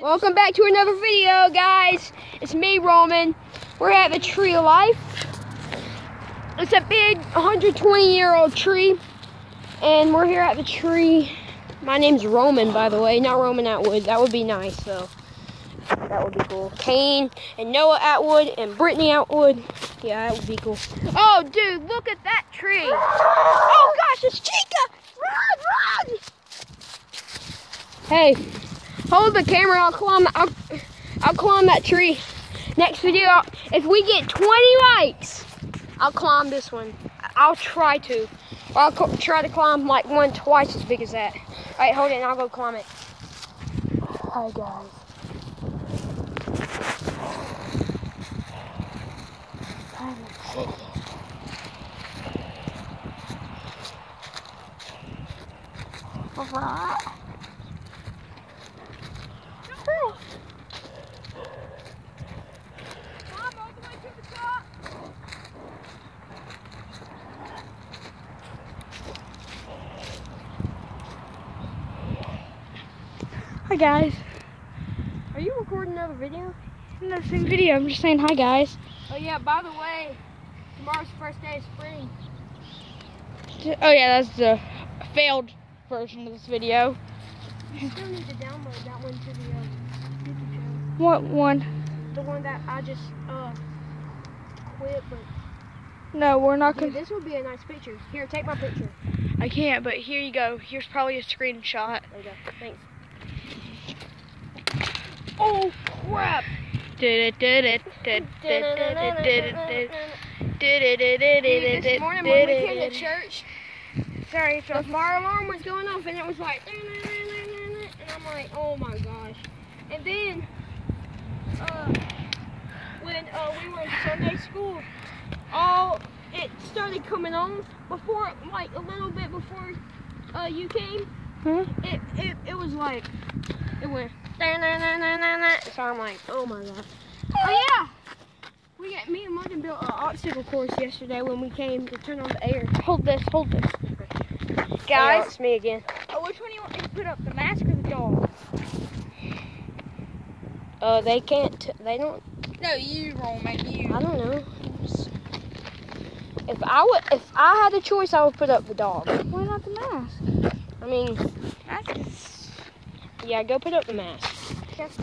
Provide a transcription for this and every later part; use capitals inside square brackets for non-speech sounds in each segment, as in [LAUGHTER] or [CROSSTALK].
Welcome back to another video, guys. It's me, Roman. We're at the Tree of Life. It's a big 120 year old tree, and we're here at the tree. My name's Roman, by the way, not Roman Atwood. That would be nice, though. That would be cool. Kane and Noah Atwood and Brittany Atwood. Yeah, that would be cool. Oh, dude, look at that tree. Oh, gosh, it's Chica. Run, run. Hey, hold the camera. I'll climb. I'll, I'll climb that tree. Next video, if we get 20 likes, I'll climb this one. I'll try to. I'll try to climb like one twice as big as that. All right, hold it, and I'll go climb it. Hi guys. Alright. Hi guys. Are you recording another video? Another same video. I'm just saying hi, guys. Oh yeah, by the way, tomorrow's the first day of spring. Oh yeah, that's the failed version of this video. You still need to download that one to the uh, YouTube channel. What one? The one that I just uh quit, but No, we're not gonna. this would be a nice picture. Here, take my picture. I can't. But here you go. Here's probably a screenshot. There you go. Thanks. Oh crap! Did Dude, this morning when we came to church, Sorry, the fire alarm was going off and it was like, and I'm like, oh my gosh. And then, uh, when uh, we were in Sunday school, all it started coming on before, like a little bit before uh, you came. It, it it was like, it went. So I'm like, oh my god. Oh yeah. We got me and Morgan built an obstacle course yesterday when we came to turn on the air. Hold this. Hold this. Oh, Guys, it's me again. oh, which one do you want me to put up? The mask or the dog? Uh, they can't. They don't. No, you, Roman. You. I don't know. If I would, if I had a choice, I would put up the dog. Why not the mask? I mean, yeah, go put up the mask.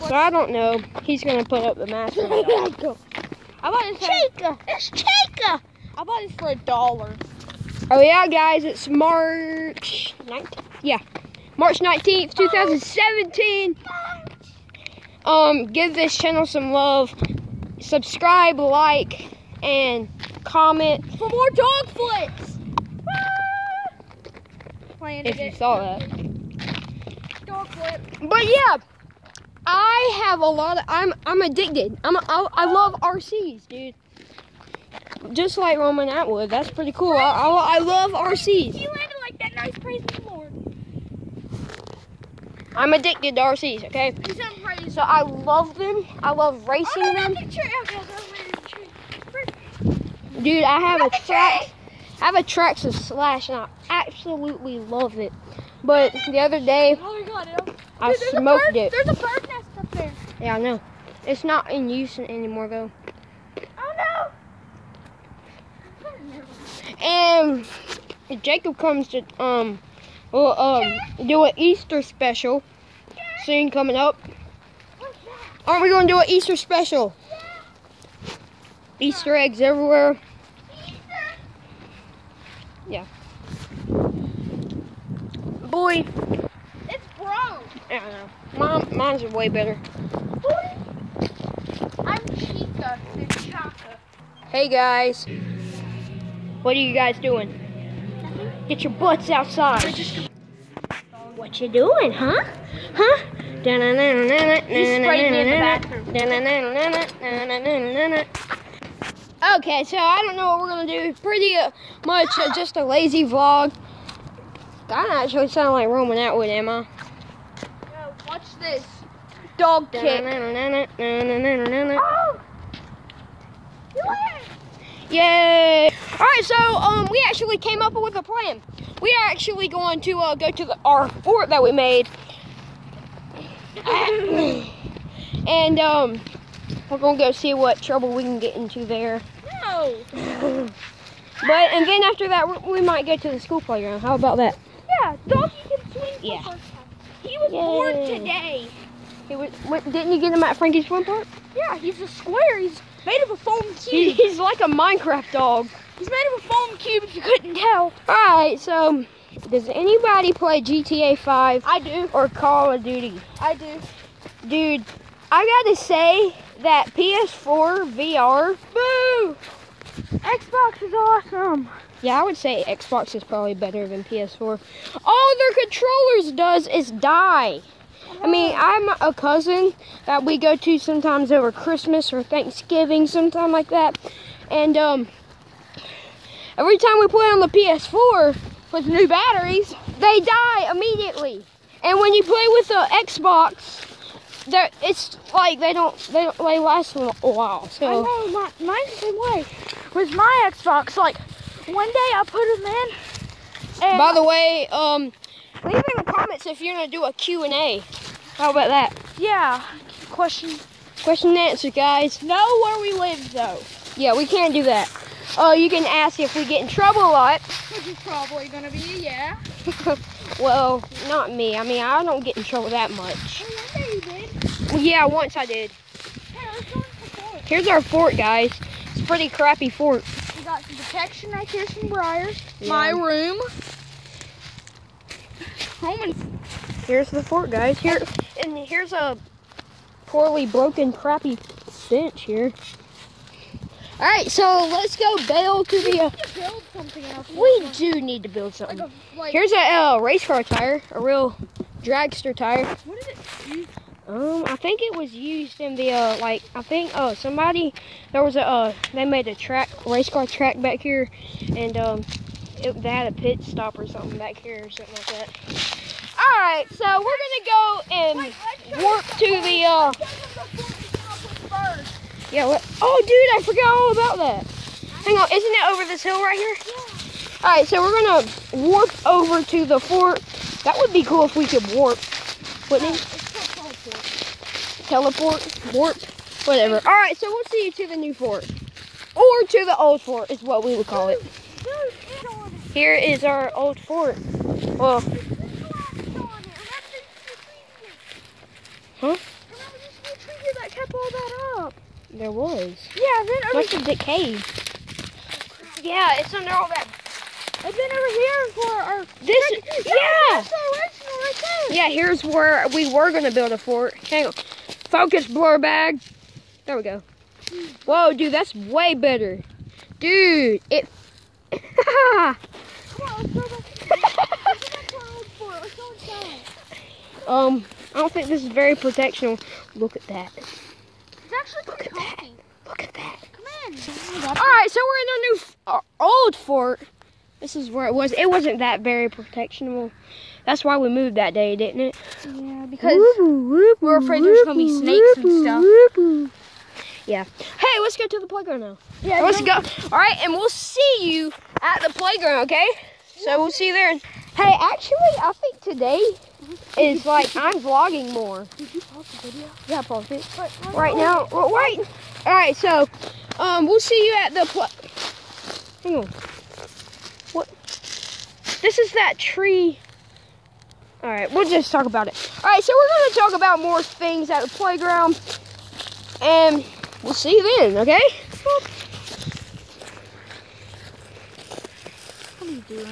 So I don't know. He's gonna put up the mask. For. I bought this. Chica, it's Chica. I bought this for a dollar. Oh yeah, guys, it's March 19th. Yeah, March 19th, 2017. Um, give this channel some love. Subscribe, like, and comment for more dog flips. If you it. saw that. Dog flip. But yeah, I have a lot of. I'm I'm addicted. I'm I, I love RCs, dude. Just like Roman Atwood. That's pretty cool. I, I, I love RCs. You landed like that. Nice, praise the Lord. I'm addicted to RCs. Okay. You sound praise. So I love them. I love racing Oh, no, them. that picture. Okay, that's really. Dude, I have a track. I have a Traxxas Slash, and I absolutely love it. But the other day, Oh god. I Dude, smoked bird- it. There's a bird nest up there. Yeah, I know. It's not in use anymore, though. Oh no. And Jacob comes to um, well, um, do an Easter special soon coming up. That? Aren't we going to do an Easter special? Easter eggs everywhere. Boy, It's broke. I don't know. Mine, mine's way better. Boy. I'm Chica. They're Chaka. Hey guys, what are you guys doing? Get your butts outside. What you doing, huh? Huh? sprayed me in the bathroom. Okay, so I don't know what we're gonna do. Pretty uh, much uh, just a lazy vlog. I don't actually sound like Roman Atwood, am I? Yo, watch this. Dog kick. Oh. Yay! All right, so um, we actually came up with a plan. We are actually going to uh, go to the, our fort that we made. [LAUGHS] and um, we're gonna go see what trouble we can get into there. No. [LAUGHS] But and then after that, we- might go to the school playground. How about that? Yeah, doggy can swing for Yeah. first time. He was Yay. born today. He was, what, didn't you get him at Frankie's Swim Park? Yeah, he's a square. He's made of a foam [LAUGHS] cube. he's like a Minecraft dog. He's made of a foam cube. If you couldn't tell. All right, so does anybody play GTA 5 I do. or Call of Duty? I do. Dude, I gotta say that PS4 VR. Boo! Xbox is awesome. Yeah, I would say Xbox is probably better than PS4. All their controllers does is die. I mean, I'm a cousin that we go to sometimes over Christmas or Thanksgiving, sometime like that. And um, every time we play on the PS4 with new batteries, they die immediately. And when you play with the Xbox, it's like they don't they don't they last a while. I know. My, mine's the same way. With my Xbox, like one day I put them in. And by the way, um, leave in the comments if you're gonna do a Q and A. How about that? yeah, question. Question and answer, guys. Know where we live though, Yeah, we can't do that. Oh, you can ask if we get in trouble a lot. which is probably gonna be a yeah. [LAUGHS] well, not me. I mean, I don't get in trouble that much. Oh, one day you did. Well, yeah, once I did. Hey, let's go into the fort. Here's our fort, guys. Pretty crappy fort. We got some protection right here, some briars. Yeah. My room. Home and Here's the fort, guys. Here, and here's a poorly broken, crappy bench here. All right, so let's go bail to the. Uh, to build something else. we do need to build like something. a like. Here's a uh, race car tire, a real dragster tire. what is it? Um, I think it was used in the uh, like I think uh somebody there was a uh they made a track race car track back here, and um it, they had a pit stop or something back here or something like that. All right, so we're gonna go and Wait, warp to the uh yeah. What, oh, dude, I forgot all about that. Hang on, isn't it over this hill right here? Yeah. All right, so we're gonna warp over to the fort. That would be cool if we could warp, wouldn't it? Teleport, warp, whatever. All right, so we'll see you to the new fort, or to the old fort is what we would call it. Here is our old fort. Well, Huh? that kept all that up. there was. Yeah, then over, Must have decayed. Yeah, it's under all that. and then over here for our. This, yeah, yeah, that's our original right yeah. Here's where we were gonna build a fort. Hang on, focus, blur bag. There we go. Whoa, dude, that's way better, dude. It. Come on, let's go back. Let's go back to our old fort. Let's go inside. Um, I don't think this is very protectional. Look at that. It's actually pretty Look at that. Look at that. Come in. All right, so we're in our new, our old fort. This is where it was. It wasn't that very protectionable. That's why we moved that day, didn't it? Yeah, because we're afraid there's gonna be snakes and stuff. Yeah. Hey, let's go to the playground now. yeah, Let's go. All right, and we'll see you at the playground, okay? So we'll see you there. Hey, actually, I think today is like I'm vlogging more. Did you pause the video? Yeah, pause it. But, right now. Well, wait. All right, so um, we'll see you at the. Pl- Hang on. What? This is that tree. All right, we'll just talk about it. All right, so we're gonna talk about more things at the playground, and we'll see you then. Okay? What are you doing?